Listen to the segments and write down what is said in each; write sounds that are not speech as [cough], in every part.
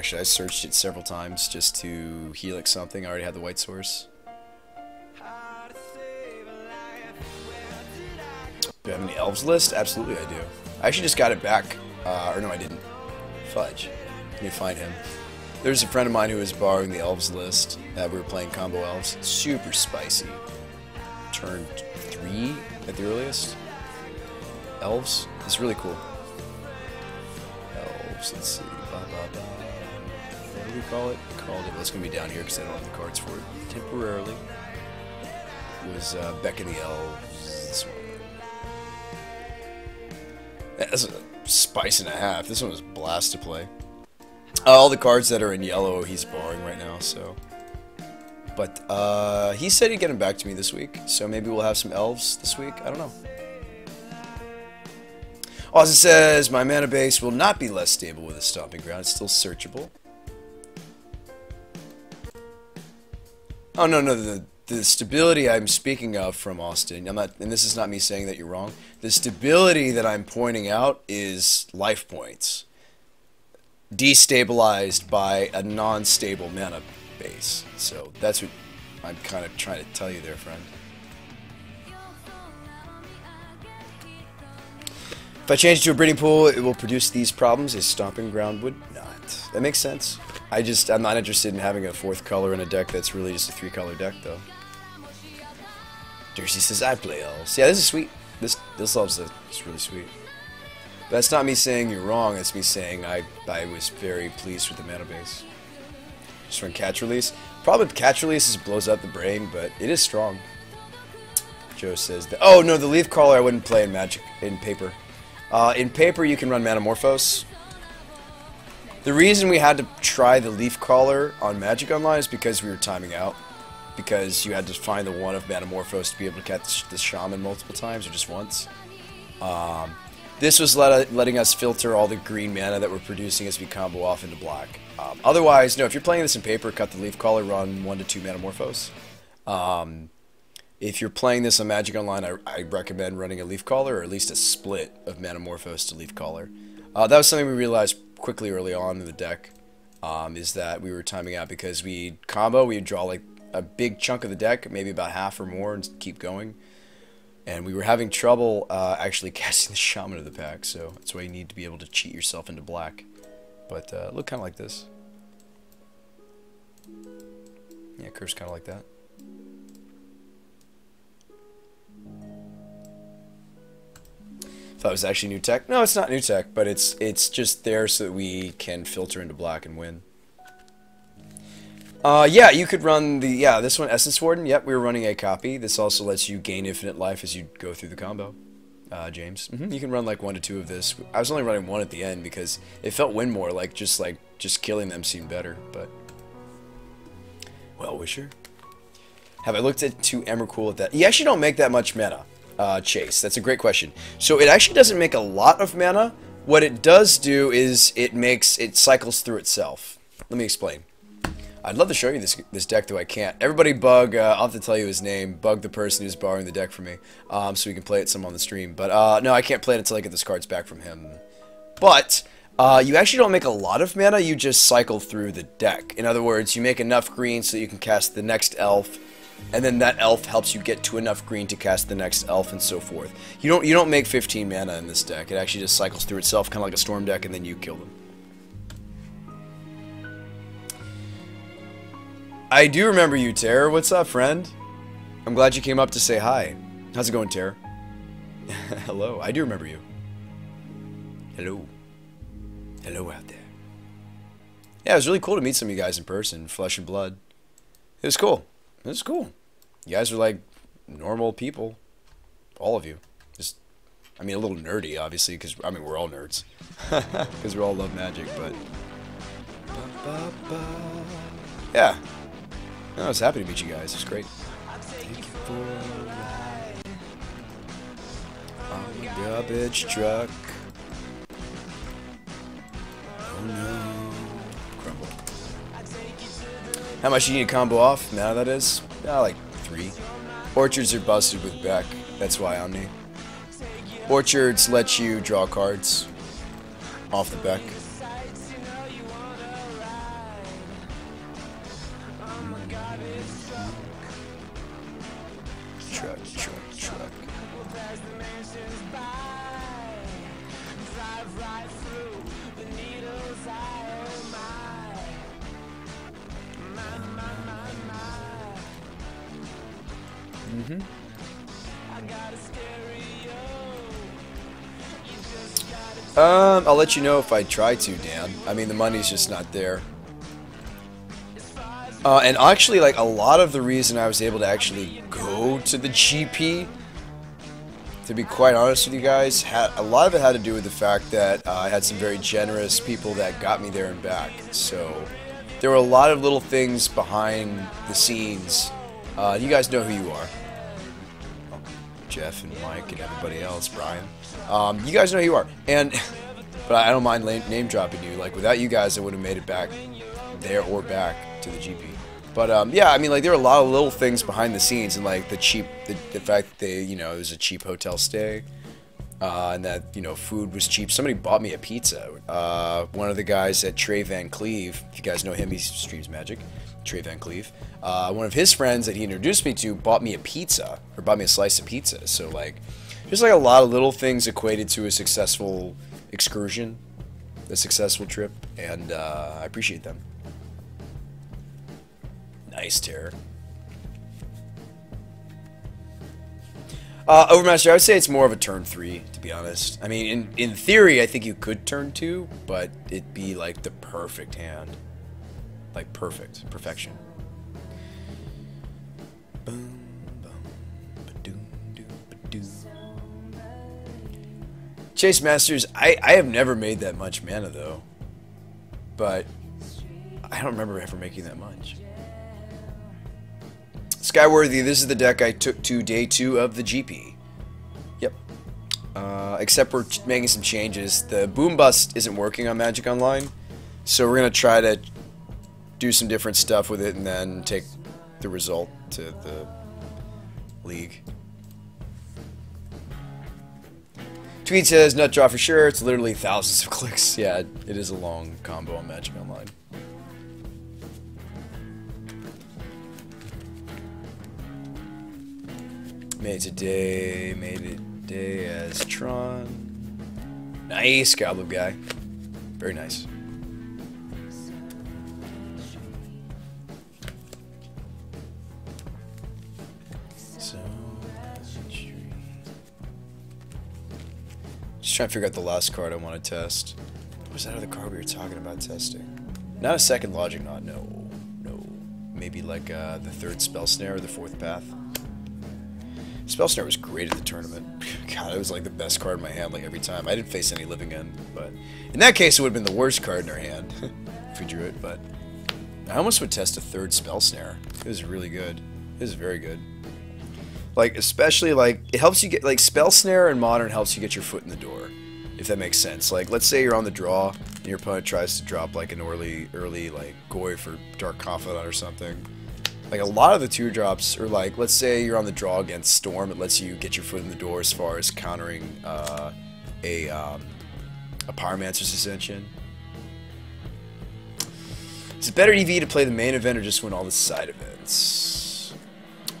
actually. I searched it several times just to helix something. I already had the white source. Do I have any elves list? Absolutely I do. I actually just got it back. Uh, or no, I didn't. Fudge. Let me find him. There's a friend of mine who was borrowing the elves list. Uh, we were playing combo elves. Super spicy. Turn three at the earliest. Elves. It's really cool. Elves. Let's see. What do we call it? Called it. It's going to be down here because I don't have the cards for it. Temporarily. Was uh, Beck and the Elves. This one. That's a spice and a half. This one was blast to play. Uh, all the cards that are in yellow, he's borrowing right now, so. But uh, he said he'd get them back to me this week, so maybe we'll have some elves this week. I don't know. Also says, my mana base will not be less stable with a stomping ground. It's still searchable. Oh, no, no, the, the stability I'm speaking of from Austin, I'm not, and this is not me saying that you're wrong. The stability that I'm pointing out is life points destabilized by a non-stable mana base. So that's what I'm kind of trying to tell you there, friend. If I change it to a breeding pool, it will produce these problems. A stomping ground would not. That makes sense. I just, I'm not interested in having a fourth color in a deck that's really just a three color deck, though. Jersey says, I play elves. Yeah, this is sweet. This, this elves is really sweet. That's not me saying you're wrong, it's me saying I, I was very pleased with the mana base. Just run catch release. Problem with catch release is it blows up the brain, but it is strong. Joe says that. Oh no, the leaf caller I wouldn't play in magic in paper. Uh, in paper you can run Manamorphose. The reason we had to try the leaf caller on Magic Online is because we were timing out. Because you had to find the one of Manamorphose to be able to catch the shaman multiple times or just once. Um, this was let, letting us filter all the green mana that we're producing as we combo off into black. Um, otherwise, no, if you're playing this in paper, cut the leaf caller, run 1 to 2 Manamorphose. Um, if you're playing this on Magic Online, I, I, recommend running a leaf caller or at least a split of Manamorphose to leaf caller. Uh, that was something we realized quickly early on in the deck, um, is that we were timing out because we combo, we draw like a big chunk of the deck, maybe about half or more, and keep going and we were having trouble uh, actually [laughs] casting the Shaman of the pack, so that's why you need to be able to cheat yourself into black. But uh, look kind of like this. Yeah, curves kind of like that. Thought it was actually new tech. No, it's not new tech, but it's it's just there so that we can filter into black and win. Uh, yeah, you could run the, yeah, this one, Essence Warden. Yep, we were running a copy. This also lets you gain infinite life as you go through the combo, uh, James. Mm -hmm. You can run like one to two of this. I was only running one at the end because it felt win more, like just like, just killing them seemed better, but. Well, Wisher. Have I looked at to Emrakul at that? You actually don't make that much mana, uh, Chase. That's a great question. So it actually doesn't make a lot of mana. What it does do is it makes, it cycles through itself. Let me explain. I'd love to show you this this deck, though I can't. Everybody bug, uh, I'll have to tell you his name, bug the person who's borrowing the deck from me, um, so we can play it some on the stream. But, uh, no, I can't play it until I get this cards back from him. But, uh, you actually don't make a lot of mana, you just cycle through the deck. In other words, you make enough green so you can cast the next elf, and then that elf helps you get to enough green to cast the next elf, and so forth. You don't, you don't make 15 mana in this deck, it actually just cycles through itself, kind of like a storm deck, and then you kill them. I do remember you, Terror. What's up, friend? I'm glad you came up to say hi. How's it going, Terror? [laughs] Hello. I do remember you. Hello. Hello out there. Yeah, it was really cool to meet some of you guys in person, flesh and blood. It was cool. It was cool. You guys are like normal people. All of you. Just, I mean, a little nerdy, obviously, because, I mean, we're all nerds. [laughs] Because we all love magic, but... Yeah. I was happy to meet you guys. It's great. Thank you for garbage truck. Oh no. How much you need to combo off? Now that is? Uh, like three. Orchards are busted with Beck. That's why Omni. Orchards let you draw cards off the Beck. Mm-hmm. Um, I'll let you know if I try to, Dan. I mean, the money's just not there. Uh, and actually, like, a lot of the reason I was able to actually go to the GP, to be quite honest with you guys, had, a lot of it had to do with the fact that uh, I had some very generous people that got me there and back. So, there were a lot of little things behind the scenes. Uh, you guys know who you are. Jeff and Mike and everybody else, Brian. Um, you guys know who you are, and [laughs] but I don't mind name dropping you. Like without you guys, I would have made it back there or back to the GP. But um, yeah, I mean, like there are a lot of little things behind the scenes, and like the cheap, the, the fact that they, you know, it was a cheap hotel stay, uh, and that you know food was cheap. Somebody bought me a pizza. Uh, one of the guys at Trey Van Cleve, if you guys know him, he streams Magic. Trey Van Cleve. Uh, one of his friends that he introduced me to bought me a pizza, or bought me a slice of pizza. So like, there's like a lot of little things equated to a successful excursion, a successful trip, and uh, I appreciate them. Nice, Terror. Uh, Overmaster, I would say it's more of a turn three, to be honest. I mean, in, in theory, I think you could turn two, but it'd be like the perfect hand. Like perfect. Perfection. boom Chase Masters, I, I have never made that much mana though. But I don't remember ever making that much. Skyworthy, this is the deck I took to day two of the GP. Yep. Uh, except we're making some changes. The Boom Bust isn't working on Magic Online. So we're going to try to do some different stuff with it and then take the result to the league. Tweet says nut draw for sure. It's literally thousands of [laughs] clicks. Yeah, it is a long combo on Magic Online. Made today, made it day as Tron. Nice, Goblin guy. Very nice. Trying to figure out the last card I want to test. What was that other card we were talking about testing? Not a second Logic Knot, no. No. Maybe like uh, the third Spell Snare or the fourth Path. Spell Snare was great at the tournament. [laughs] God, it was like the best card in my hand like every time. I didn't face any Living End, but in that case it would have been the worst card in our hand [laughs] if we drew it, but I almost would test a third Spell Snare. It was really good. It was very good. Like, especially, like, it helps you get, like, Spell Snare and Modern helps you get your foot in the door, if that makes sense. Like, let's say you're on the draw, and your opponent tries to drop, like, an early, early, like, Goyf or Dark Confidant or something. Like, a lot of the two drops, or, like, let's say you're on the draw against Storm, it lets you get your foot in the door as far as countering, uh, a, um, a Pyromancer's Ascension. Is it better EV to play the main event or just win all the side events?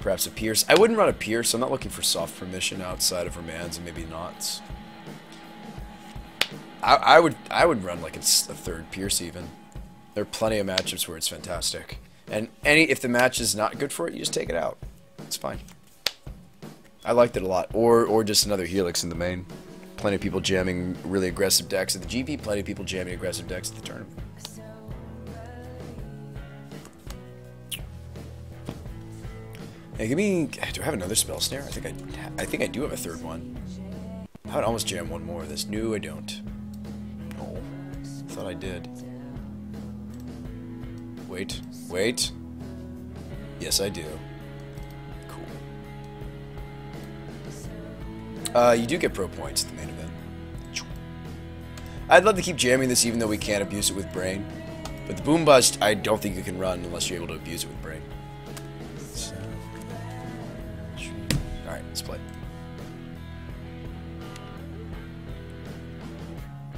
Perhaps a Pierce. I wouldn't run a Pierce. I'm not looking for soft permission outside of Remands and maybe Knots. I, I would I would run like it's a third Pierce even. There are plenty of matchups where it's fantastic. And any if the match is not good for it, you just take it out. It's fine. I liked it a lot. Or or just another Helix in the main. Plenty of people jamming really aggressive decks at the GP, plenty of people jamming aggressive decks at the tournament. Hey, give me. Do I have another spell snare? I think I. I think I do have a third one. I would almost jam one more of this. No, I don't. No. I thought I did. Wait. Wait. Yes, I do. Cool. Uh, you do get pro points at the main event. I'd love to keep jamming this even though we can't abuse it with brain. But the boom bust, I don't think you can run unless you're able to abuse it with brain. Alright, let's play.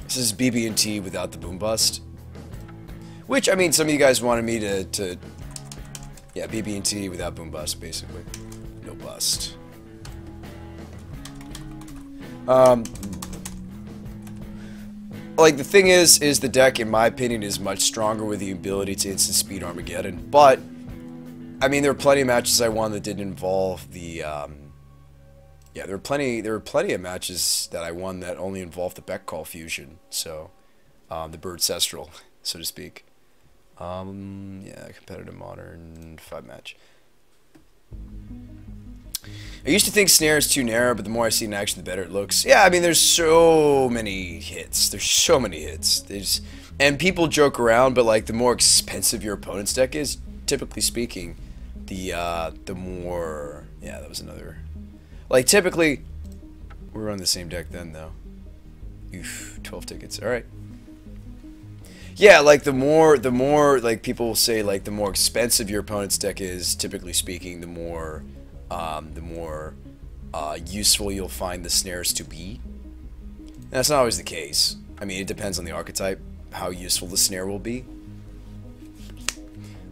This is BB&T without the boom bust. Which, I mean, some of you guys wanted me to, to yeah, BB&T without boom bust, basically. No bust. Um, like, the thing is, is the deck, in my opinion, is much stronger with the ability to instant speed Armageddon, but I mean, there were plenty of matches I won that didn't involve the. Um, yeah, there were plenty. There were plenty of matches that I won that only involved the Beck Call fusion. So, um, the Bird Cestral, [laughs] so to speak. Um, yeah, competitive modern five match. I used to think snare is too narrow, but the more I see in action, the better it looks. Yeah, I mean, there's so many hits. There's so many hits. There's and people joke around, but like the more expensive your opponent's deck is, typically speaking, the uh, the more yeah, that was another. Like typically, we're on the same deck then though. Oof, twelve tickets. All right. Yeah, like the more the more like people will say like the more expensive your opponent's deck is, typically speaking, the more um, the more uh, useful you'll find the snares to be. And that's not always the case. I mean, it depends on the archetype, how useful the snare will be.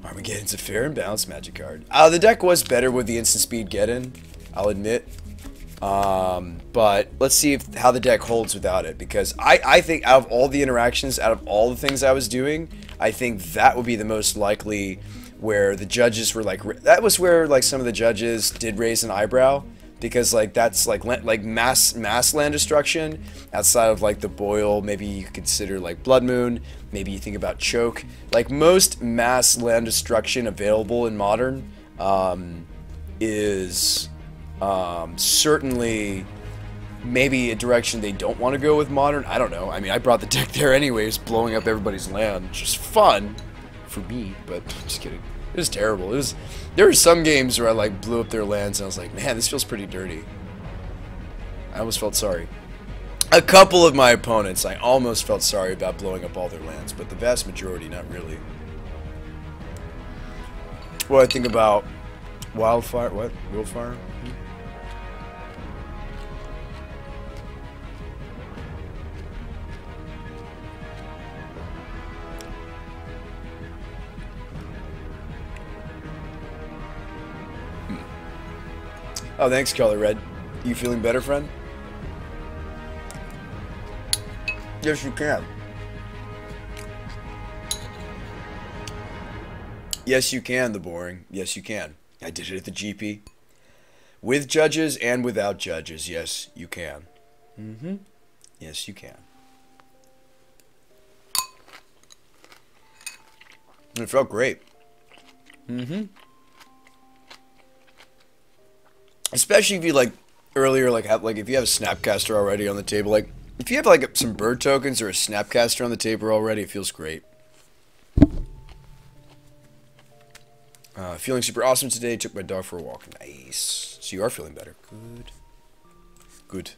Armageddon's a fair and balanced magic card. Uh, the deck was better with the instant speed get in, I'll admit. Um, but let's see if, how the deck holds without it. Because I, I think out of all the interactions, out of all the things I was doing, I think that would be the most likely where the judges were like that was where like some of the judges did raise an eyebrow because like that's like like mass mass land destruction outside of like the boil maybe you consider like blood moon maybe you think about choke. Like most mass land destruction available in modern um, is um, certainly maybe a direction they don't want to go with modern. I don't know. I mean i brought the deck there anyways blowing up everybody's land just fun for me, but [laughs] just kidding. It was terrible. It was there were some games where I like blew up their lands and I was like, man, this feels pretty dirty. I almost felt sorry. A couple of my opponents, I almost felt sorry about blowing up all their lands, but the vast majority, not really. What I think about wildfire? What wildfire? Oh, thanks, Color Red. You feeling better, friend? Yes, you can. Yes, you can, the boring. Yes, you can. I did it at the GP. With judges and without judges. Yes, you can. Mm-hmm. Yes, you can. It felt great. Mm-hmm. Especially if you like earlier like have like if you have a snapcaster already on the table like if you have like some bird tokens or a snapcaster on the table already it feels great. Uh, feeling super awesome today. Took my dog for a walk. Nice. So you are feeling better. Good. Good.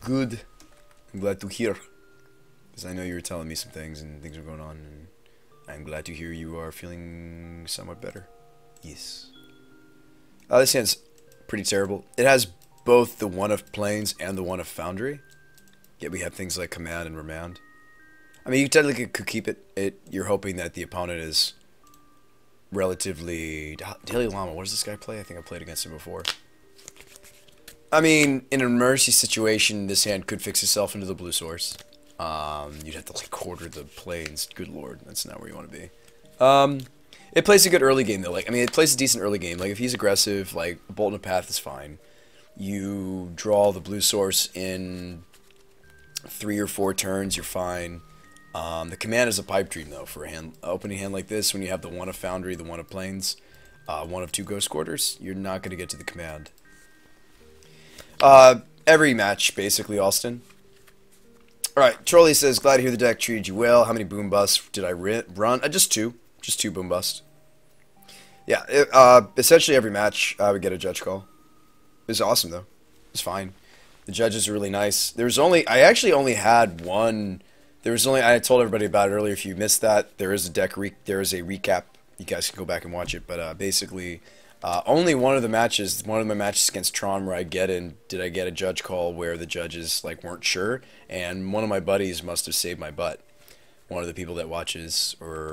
Good. I'm glad to hear. Because i know you were telling me some things and things are going on and i'm glad to hear you are feeling somewhat better. Yes. Uh, this hand's pretty terrible. It has both the one of plains and the one of foundry. Yet we have things like command and remand. I mean, you technically could keep it. It you're hoping that the opponent is relatively Daily Llama. What does this guy play? I think I played against him before. I mean, in an emergency situation, this hand could fix itself into the blue source. Um, you'd have to like quarter the plains. Good lord, that's not where you want to be. Um, it plays a good early game though. Like I mean, it plays a decent early game. Like if he's aggressive, like Bolt and a Path is fine. You draw the blue source in three or four turns, you're fine. Um, the command is a pipe dream though for a hand opening hand like this. When you have the one of Foundry, the one of plains, uh, one of two Ghost Quarters, you're not going to get to the command. Uh, every match basically, Austin. All right, Charlie says, glad to hear the deck treated you well. How many boom busts did I run? Uh, just two. Just two boom bust. Yeah, it, uh, essentially every match I would get a judge call. It was awesome though. It was fine. The judges are really nice. There was only I actually only had one. There was only I told everybody about it earlier. If you missed that, there is a deck re, there is a recap. You guys can go back and watch it. But uh, basically, uh, only one of the matches, one of my matches against Tron, where I get in, did I get a judge call where the judges like weren't sure, and one of my buddies must have saved my butt. One of the people that watches or